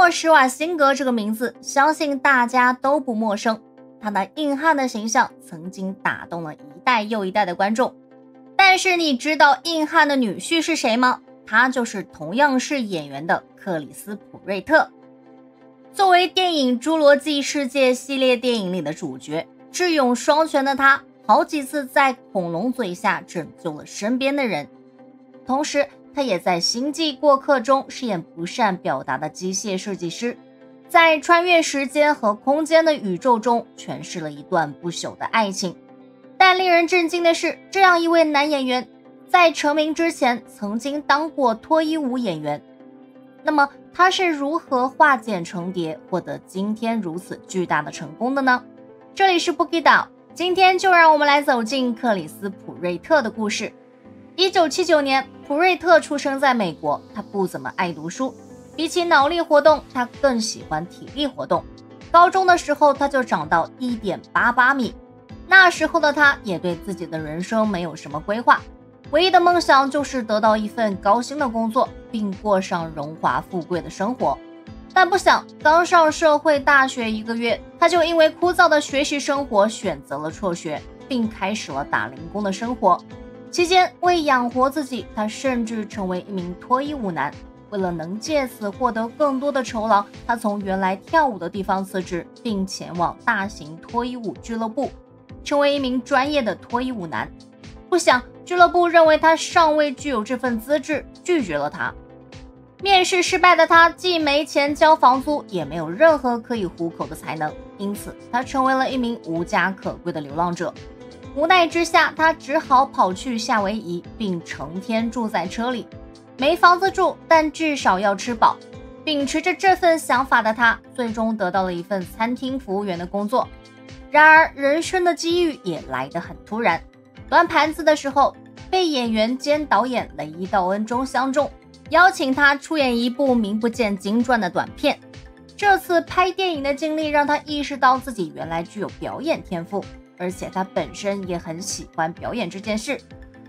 诺·施瓦辛格这个名字，相信大家都不陌生。他那硬汉的形象曾经打动了一代又一代的观众。但是你知道硬汉的女婿是谁吗？他就是同样是演员的克里斯·普瑞特。作为电影《侏罗纪世界》系列电影里的主角，智勇双全的他，好几次在恐龙嘴下拯救了身边的人，同时。他也在《星际过客》中饰演不善表达的机械设计师，在穿越时间和空间的宇宙中诠释了一段不朽的爱情。但令人震惊的是，这样一位男演员在成名之前曾经当过脱衣舞演员。那么他是如何化茧成蝶，获得今天如此巨大的成功的呢？这里是布吉岛，今天就让我们来走进克里斯·普瑞特的故事。一九七九年。普瑞特出生在美国，他不怎么爱读书，比起脑力活动，他更喜欢体力活动。高中的时候，他就长到一点八八米。那时候的他，也对自己的人生没有什么规划，唯一的梦想就是得到一份高薪的工作，并过上荣华富贵的生活。但不想，刚上社会大学一个月，他就因为枯燥的学习生活选择了辍学，并开始了打零工的生活。期间，为养活自己，他甚至成为一名脱衣舞男。为了能借此获得更多的酬劳，他从原来跳舞的地方辞职，并前往大型脱衣舞俱乐部，成为一名专业的脱衣舞男。不想，俱乐部认为他尚未具有这份资质，拒绝了他。面试失败的他，既没钱交房租，也没有任何可以糊口的才能，因此他成为了一名无家可归的流浪者。无奈之下，他只好跑去夏威夷，并成天住在车里。没房子住，但至少要吃饱。秉持着这份想法的他，最终得到了一份餐厅服务员的工作。然而，人生的机遇也来得很突然。端盘子的时候，被演员兼导演雷伊·道恩中相中，邀请他出演一部名不见经传的短片。这次拍电影的经历让他意识到自己原来具有表演天赋。而且他本身也很喜欢表演这件事，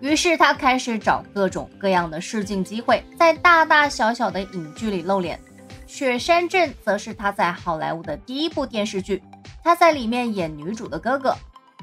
于是他开始找各种各样的试镜机会，在大大小小的影剧里露脸。《雪山镇》则是他在好莱坞的第一部电视剧，他在里面演女主的哥哥。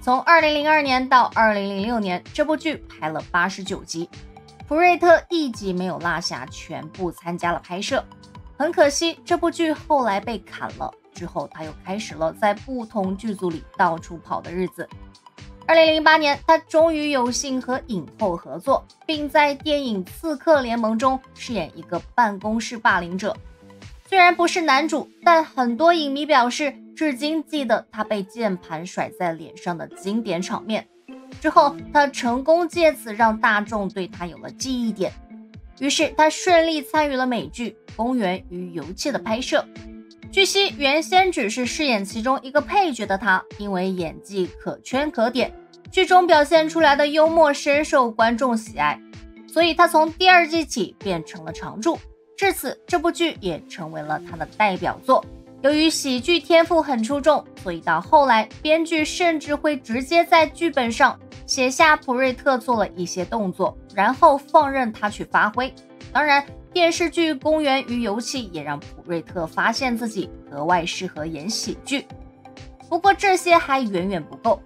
从2002年到2006年，这部剧拍了89集，普瑞特一集没有落下，全部参加了拍摄。很可惜，这部剧后来被砍了。之后，他又开始了在不同剧组里到处跑的日子。二零零八年，他终于有幸和影后合作，并在电影《刺客联盟》中饰演一个办公室霸凌者。虽然不是男主，但很多影迷表示，至今记得他被键盘甩在脸上的经典场面。之后，他成功借此让大众对他有了记忆点。于是，他顺利参与了美剧《公园与游戏》的拍摄。据悉，原先只是饰演其中一个配角的他，因为演技可圈可点，剧中表现出来的幽默深受观众喜爱，所以他从第二季起变成了常驻。至此，这部剧也成为了他的代表作。由于喜剧天赋很出众，所以到后来，编剧甚至会直接在剧本上写下普瑞特做了一些动作，然后放任他去发挥。当然。电视剧《公园与游戏》也让普瑞特发现自己格外适合演喜剧。不过这些还远远不够。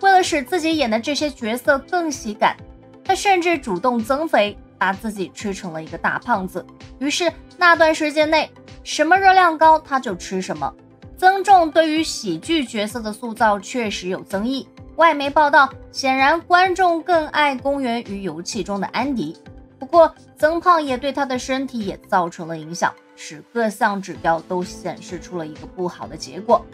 为了使自己演的这些角色更喜感，他甚至主动增肥，把自己吃成了一个大胖子。于是那段时间内，什么热量高他就吃什么。增重对于喜剧角色的塑造确实有增益。外媒报道，显然观众更爱《公园与游戏》中的安迪。不过，增胖也对他的身体也造成了影响，使各项指标都显示出了一个不好的结果。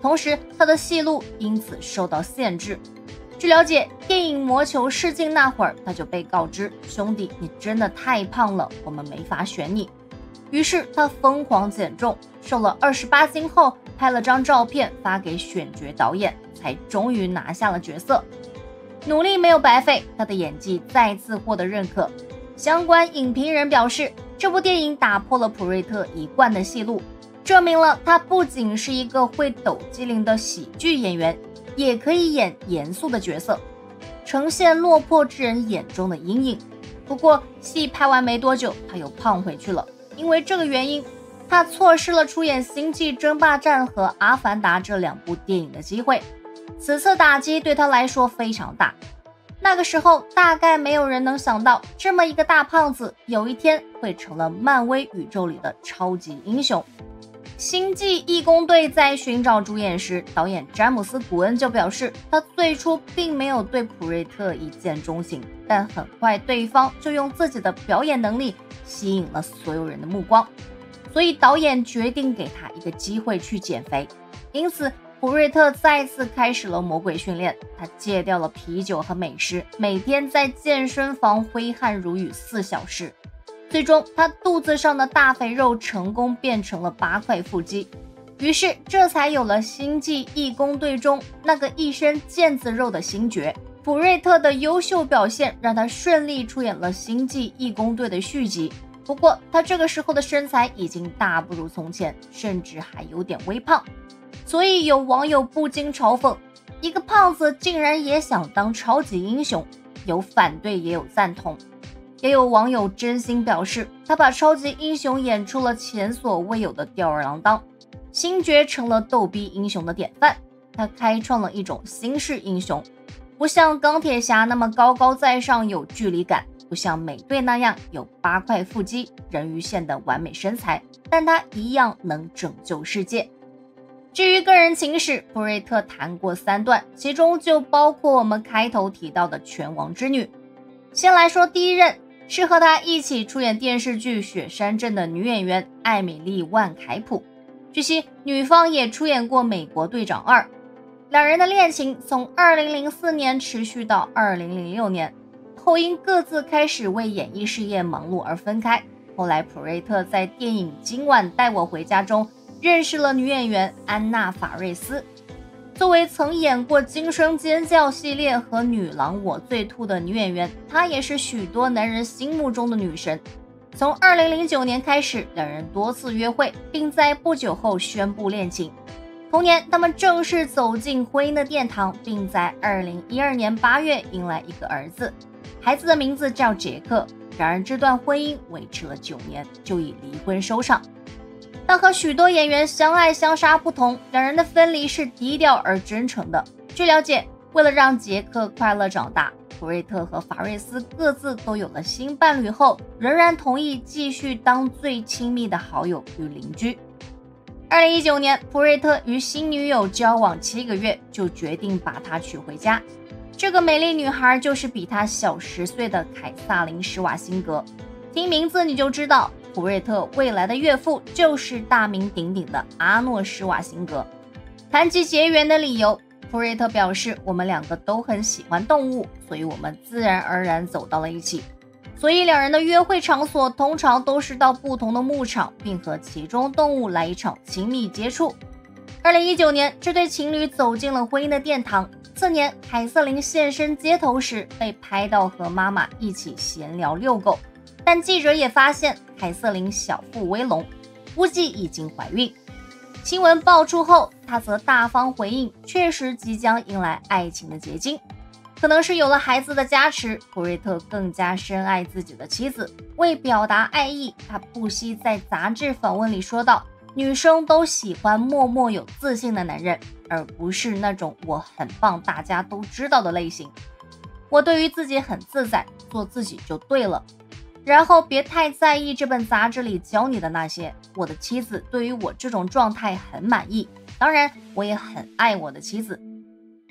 同时，他的戏路因此受到限制。据了解，电影《魔球》试镜那会儿，他就被告知：“兄弟，你真的太胖了，我们没法选你。”于是他疯狂减重，瘦了二十八斤后，拍了张照片发给选角导演，才终于拿下了角色。努力没有白费，他的演技再次获得认可。相关影评人表示，这部电影打破了普瑞特一贯的戏路，证明了他不仅是一个会抖机灵的喜剧演员，也可以演严肃的角色，呈现落魄之人眼中的阴影。不过，戏拍完没多久，他又胖回去了。因为这个原因，他错失了出演《星际争霸战》和《阿凡达》这两部电影的机会。此次打击对他来说非常大。那个时候，大概没有人能想到，这么一个大胖子，有一天会成了漫威宇宙里的超级英雄。《星际义工队》在寻找主演时，导演詹姆斯·古恩就表示，他最初并没有对普瑞特一见钟情，但很快对方就用自己的表演能力吸引了所有人的目光，所以导演决定给他一个机会去减肥。因此，普瑞特再次开始了魔鬼训练，他戒掉了啤酒和美食，每天在健身房挥汗如雨四小时。最终，他肚子上的大肥肉成功变成了八块腹肌，于是这才有了《星际义工队》中那个一身腱子肉的星爵。普瑞特的优秀表现让他顺利出演了《星际义工队》的续集。不过，他这个时候的身材已经大不如从前，甚至还有点微胖，所以有网友不禁嘲讽：一个胖子竟然也想当超级英雄？有反对，也有赞同。也有网友真心表示，他把超级英雄演出了前所未有的吊儿郎当，星爵成了逗逼英雄的典范。他开创了一种新式英雄，不像钢铁侠那么高高在上有距离感，不像美队那样有八块腹肌、人鱼线的完美身材，但他一样能拯救世界。至于个人情史，普瑞特谈过三段，其中就包括我们开头提到的拳王之女。先来说第一任。是和他一起出演电视剧《雪山镇》的女演员艾米丽·万凯普。据悉，女方也出演过《美国队长二》。两人的恋情从2004年持续到2006年，后因各自开始为演艺事业忙碌而分开。后来，普瑞特在电影《今晚带我回家》中认识了女演员安娜·法瑞斯。作为曾演过《惊声尖叫》系列和《女郎我最吐》的女演员，她也是许多男人心目中的女神。从2009年开始，两人多次约会，并在不久后宣布恋情。同年，他们正式走进婚姻的殿堂，并在2012年8月迎来一个儿子，孩子的名字叫杰克。然而，这段婚姻维持了九年，就以离婚收场。但和许多演员相爱相杀不同，两人的分离是低调而真诚的。据了解，为了让杰克快乐长大，普瑞特和法瑞斯各自都有了新伴侣后，仍然同意继续当最亲密的好友与邻居。二零一九年，普瑞特与新女友交往七个月，就决定把她娶回家。这个美丽女孩就是比他小十岁的凯撒琳·施瓦辛格。听名字你就知道。普瑞特未来的岳父就是大名鼎鼎的阿诺·施瓦辛格。谈及结缘的理由，普瑞特表示：“我们两个都很喜欢动物，所以我们自然而然走到了一起。所以两人的约会场所通常都是到不同的牧场，并和其中动物来一场亲密接触。”二零一九年，这对情侣走进了婚姻的殿堂。次年，凯瑟琳现身街头时被拍到和妈妈一起闲聊遛狗。但记者也发现，凯瑟琳小腹微隆，估计已经怀孕。新闻爆出后，她则大方回应，确实即将迎来爱情的结晶。可能是有了孩子的加持，普瑞特更加深爱自己的妻子。为表达爱意，他不惜在杂志访问里说道：“女生都喜欢默默有自信的男人，而不是那种我很棒，大家都知道的类型。我对于自己很自在，做自己就对了。”然后别太在意这本杂志里教你的那些。我的妻子对于我这种状态很满意，当然我也很爱我的妻子。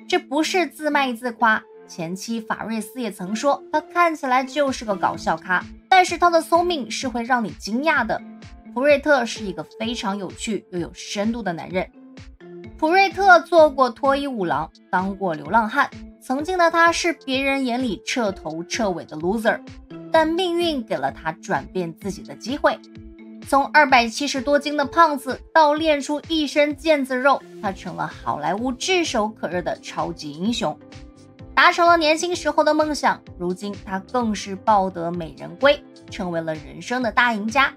这不是自卖自夸。前妻法瑞斯也曾说，他看起来就是个搞笑咖，但是他的聪明是会让你惊讶的。普瑞特是一个非常有趣又有深度的男人。普瑞特做过脱衣舞郎，当过流浪汉，曾经的他是别人眼里彻头彻尾的 loser。但命运给了他转变自己的机会，从二百七十多斤的胖子到练出一身腱子肉，他成了好莱坞炙手可热的超级英雄，达成了年轻时候的梦想。如今他更是抱得美人归，成为了人生的大赢家。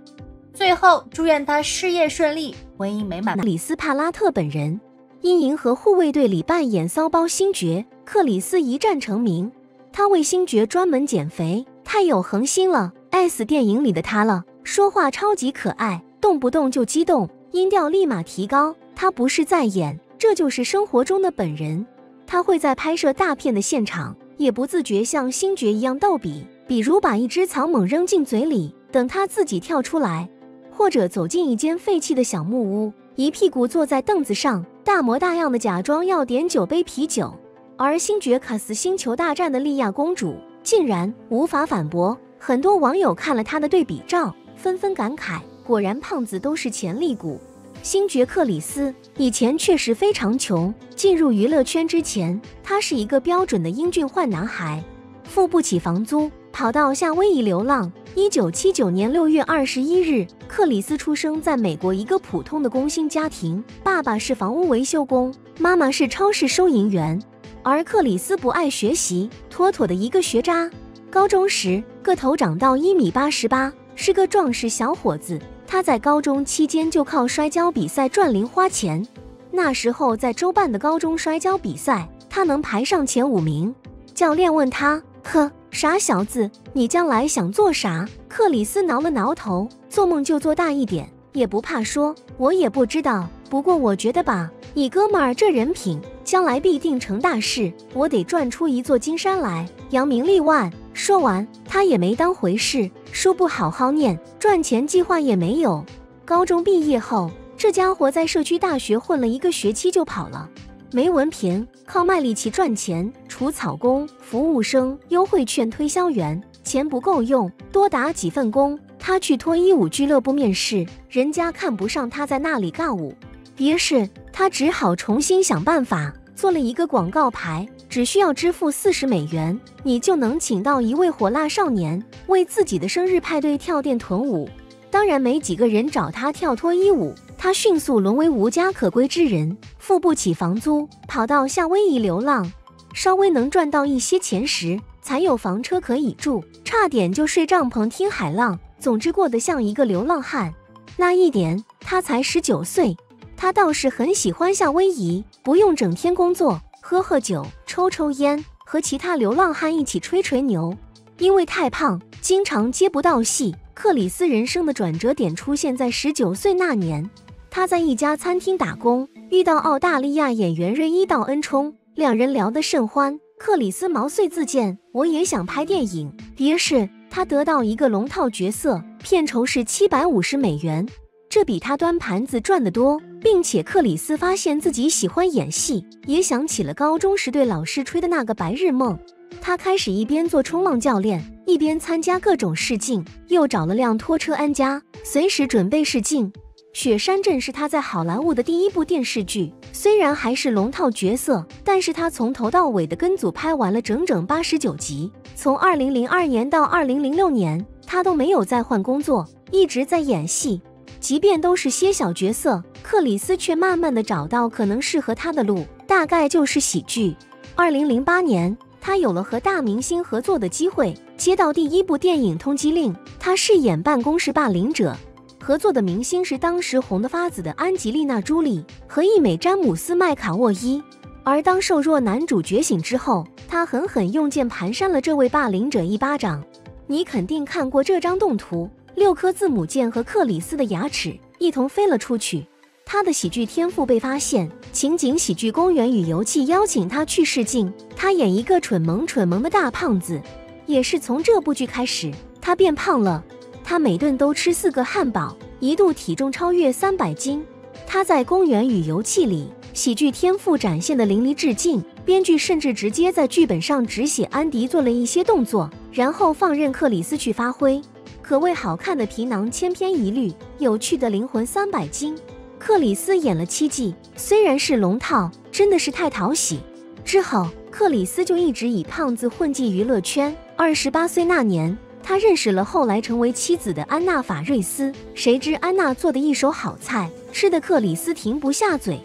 最后祝愿他事业顺利，婚姻美满。里斯帕拉特本人因《银河护卫队》里扮演骚包星爵克里斯一战成名，他为星爵专门减肥。太有恒心了，爱死电影里的他了，说话超级可爱。动不动就激动，音调立马提高。他不是在演，这就是生活中的本人。他会在拍摄大片的现场，也不自觉像星爵一样逗比，比如把一只草猛扔进嘴里，等他自己跳出来，或者走进一间废弃的小木屋，一屁股坐在凳子上，大模大样的假装要点九杯啤酒。而星爵卡斯《星球大战》的莉亚公主竟然无法反驳。很多网友看了他的对比照，纷纷感慨：果然胖子都是潜力股。星爵克里斯以前确实非常穷，进入娱乐圈之前，他是一个标准的英俊坏男孩，付不起房租，跑到夏威夷流浪。一九七九年六月二十一日，克里斯出生在美国一个普通的工薪家庭，爸爸是房屋维修工，妈妈是超市收银员。而克里斯不爱学习，妥妥的一个学渣。高中时个头长到一米八十八，是个壮实小伙子。他在高中期间就靠摔跤比赛赚零花钱。那时候在州办的高中摔跤比赛，他能排上前五名。教练问他：“呵，傻小子，你将来想做啥？”克里斯挠了挠头：“做梦就做大一点，也不怕说，我也不知道。不过我觉得吧，你哥们儿这人品，将来必定成大事。我得赚出一座金山来，扬名立万。”说完，他也没当回事，书不好好念，赚钱计划也没有。高中毕业后，这家伙在社区大学混了一个学期就跑了，没文凭，靠卖力气赚钱，除草工、服务生、优惠券推销员，钱不够用，多打几份工。他去脱衣舞俱乐部面试，人家看不上他在那里尬舞，于是他只好重新想办法，做了一个广告牌。只需要支付四十美元，你就能请到一位火辣少年为自己的生日派对跳电臀舞。当然，没几个人找他跳脱衣舞，他迅速沦为无家可归之人，付不起房租，跑到夏威夷流浪。稍微能赚到一些钱时，才有房车可以住，差点就睡帐篷听海浪。总之，过得像一个流浪汉。那一年，他才十九岁，他倒是很喜欢夏威夷，不用整天工作。喝喝酒，抽抽烟，和其他流浪汉一起吹吹牛。因为太胖，经常接不到戏。克里斯人生的转折点出现在十九岁那年，他在一家餐厅打工，遇到澳大利亚演员瑞伊·道恩冲，两人聊得甚欢。克里斯毛遂自荐，我也想拍电影。于是他得到一个龙套角色，片酬是七百五十美元。这比他端盘子赚得多，并且克里斯发现自己喜欢演戏，也想起了高中时对老师吹的那个白日梦。他开始一边做冲浪教练，一边参加各种试镜，又找了辆拖车安家，随时准备试镜。《雪山镇》是他在好莱坞的第一部电视剧，虽然还是龙套角色，但是他从头到尾的跟组拍完了整整八十九集。从二零零二年到二零零六年，他都没有再换工作，一直在演戏。即便都是些小角色，克里斯却慢慢的找到可能适合他的路，大概就是喜剧。二零零八年，他有了和大明星合作的机会，接到第一部电影《通缉令》，他饰演办公室霸凌者。合作的明星是当时红得发紫的安吉丽娜·朱莉和一美詹姆斯·麦卡沃伊。而当瘦弱男主觉醒之后，他狠狠用键盘扇了这位霸凌者一巴掌。你肯定看过这张动图。六颗字母键和克里斯的牙齿一同飞了出去，他的喜剧天赋被发现。情景喜剧《公园与游戏》邀请他去试镜，他演一个蠢萌蠢萌的大胖子。也是从这部剧开始，他变胖了。他每顿都吃四个汉堡，一度体重超越三百斤。他在《公园与游戏》里喜剧天赋展现的淋漓致尽，编剧甚至直接在剧本上只写安迪做了一些动作，然后放任克里斯去发挥。可谓好看的皮囊千篇一律，有趣的灵魂三百斤。克里斯演了七季，虽然是龙套，真的是太讨喜。之后，克里斯就一直以胖子混迹娱乐圈。二十八岁那年，他认识了后来成为妻子的安娜法瑞斯。谁知安娜做的一手好菜，吃的克里斯停不下嘴。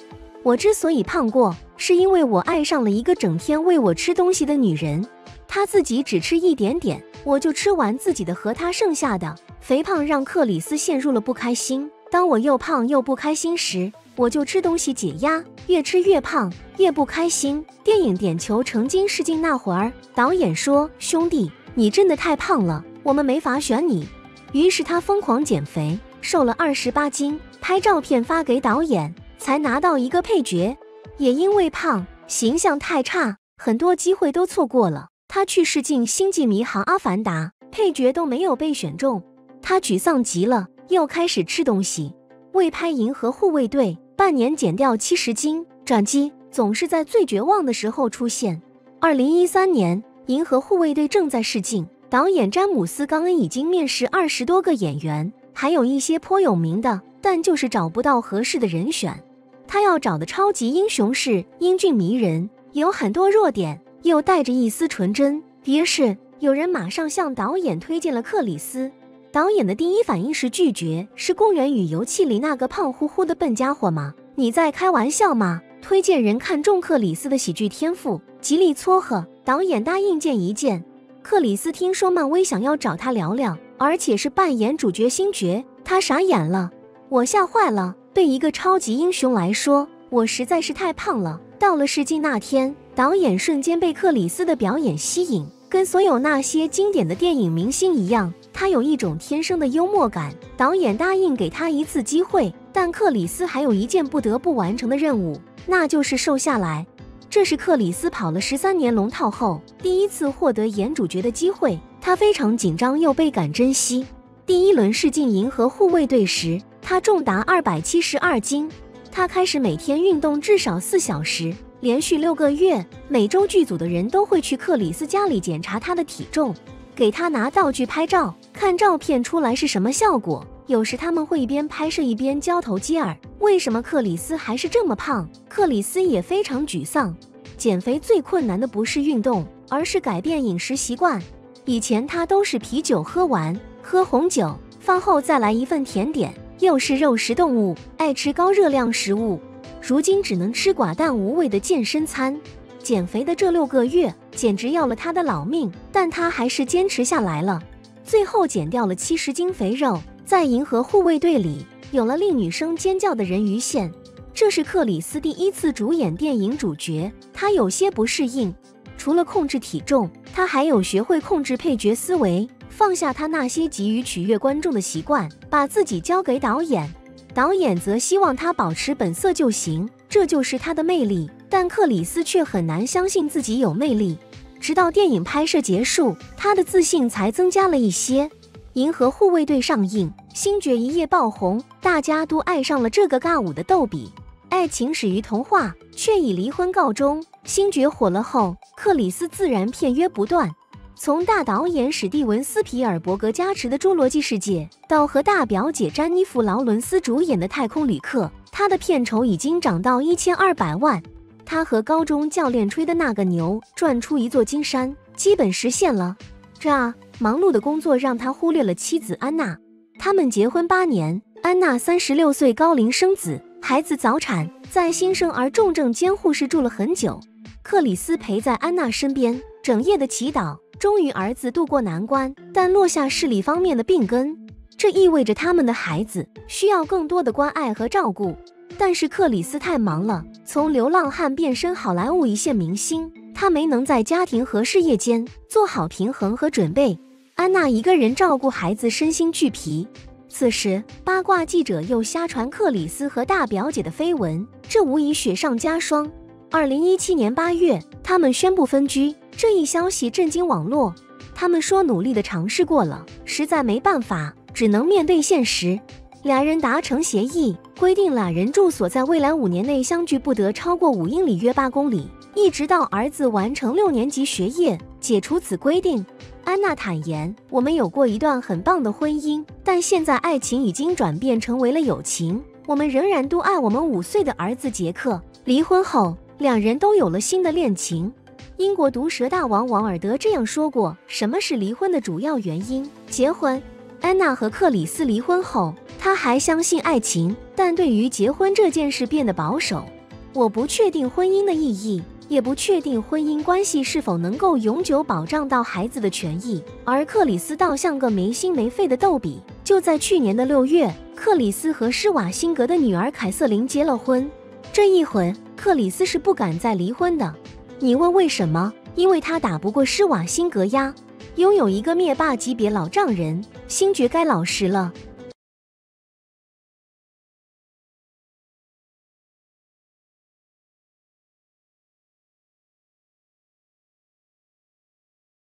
我之所以胖过，是因为我爱上了一个整天喂我吃东西的女人。她自己只吃一点点。我就吃完自己的和他剩下的，肥胖让克里斯陷入了不开心。当我又胖又不开心时，我就吃东西解压，越吃越胖，越不开心。电影《点球成金》试镜那会儿，导演说：“兄弟，你真的太胖了，我们没法选你。”于是他疯狂减肥，瘦了二十八斤，拍照片发给导演，才拿到一个配角。也因为胖，形象太差，很多机会都错过了。他去试镜《星际迷航》《阿凡达》，配角都没有被选中，他沮丧极了，又开始吃东西。为拍《银河护卫队》，半年减掉七十斤。转机总是在最绝望的时候出现。二零一三年，《银河护卫队》正在试镜，导演詹姆斯·冈恩已经面试二十多个演员，还有一些颇有名的，但就是找不到合适的人选。他要找的超级英雄是英俊迷人，有很多弱点。又带着一丝纯真。于是有人马上向导演推荐了克里斯。导演的第一反应是拒绝：“是公园与游戏里那个胖乎乎的笨家伙吗？你在开玩笑吗？”推荐人看中克里斯的喜剧天赋，极力撮合。导演答应见一见。克里斯听说漫威想要找他聊聊，而且是扮演主角星爵，他傻眼了。我吓坏了。对一个超级英雄来说，我实在是太胖了。到了试镜那天。导演瞬间被克里斯的表演吸引，跟所有那些经典的电影明星一样，他有一种天生的幽默感。导演答应给他一次机会，但克里斯还有一件不得不完成的任务，那就是瘦下来。这是克里斯跑了十三年龙套后第一次获得演主角的机会，他非常紧张又倍感珍惜。第一轮试镜《银河护卫队》时，他重达二百七十二斤，他开始每天运动至少四小时。连续六个月，每周剧组的人都会去克里斯家里检查他的体重，给他拿道具拍照，看照片出来是什么效果。有时他们会一边拍摄一边交头接耳。为什么克里斯还是这么胖？克里斯也非常沮丧。减肥最困难的不是运动，而是改变饮食习惯。以前他都是啤酒喝完，喝红酒，饭后再来一份甜点，又是肉食动物，爱吃高热量食物。如今只能吃寡淡无味的健身餐，减肥的这六个月简直要了他的老命，但他还是坚持下来了，最后减掉了七十斤肥肉。在《银河护卫队》里，有了令女生尖叫的人鱼线。这是克里斯第一次主演电影主角，他有些不适应。除了控制体重，他还有学会控制配角思维，放下他那些急于取悦观众的习惯，把自己交给导演。导演则希望他保持本色就行，这就是他的魅力。但克里斯却很难相信自己有魅力。直到电影拍摄结束，他的自信才增加了一些。《银河护卫队》上映，星爵一夜爆红，大家都爱上了这个尬舞的逗比。爱情始于童话，却以离婚告终。星爵火了后，克里斯自然片约不断。从大导演史蒂文斯皮尔伯格加持的《侏罗纪世界》，到和大表姐詹妮弗劳伦斯主演的《太空旅客》，他的片酬已经涨到一千二百万。他和高中教练吹的那个牛赚出一座金山，基本实现了。这忙碌的工作让他忽略了妻子安娜。他们结婚八年，安娜三十六岁高龄生子，孩子早产，在新生儿重症监护室住了很久。克里斯陪在安娜身边，整夜的祈祷。终于，儿子渡过难关，但落下视力方面的病根，这意味着他们的孩子需要更多的关爱和照顾。但是克里斯太忙了，从流浪汉变身好莱坞一线明星，他没能在家庭和事业间做好平衡和准备。安娜一个人照顾孩子，身心俱疲。此时，八卦记者又瞎传克里斯和大表姐的绯闻，这无疑雪上加霜。二零一七年八月，他们宣布分居。这一消息震惊网络。他们说努力的尝试过了，实在没办法，只能面对现实。俩人达成协议，规定俩人住所在未来五年内相距不得超过五英里（约八公里），一直到儿子完成六年级学业，解除此规定。安娜坦言：“我们有过一段很棒的婚姻，但现在爱情已经转变成为了友情。我们仍然都爱我们五岁的儿子杰克。”离婚后，两人都有了新的恋情。英国毒舌大王王尔德这样说过：“什么是离婚的主要原因？结婚。”安娜和克里斯离婚后，他还相信爱情，但对于结婚这件事变得保守。我不确定婚姻的意义，也不确定婚姻关系是否能够永久保障到孩子的权益。而克里斯倒像个没心没肺的逗比。就在去年的六月，克里斯和施瓦辛格的女儿凯瑟琳结了婚。这一回，克里斯是不敢再离婚的。你问为什么？因为他打不过施瓦辛格呀。拥有一个灭霸级别老丈人，星爵该老实了。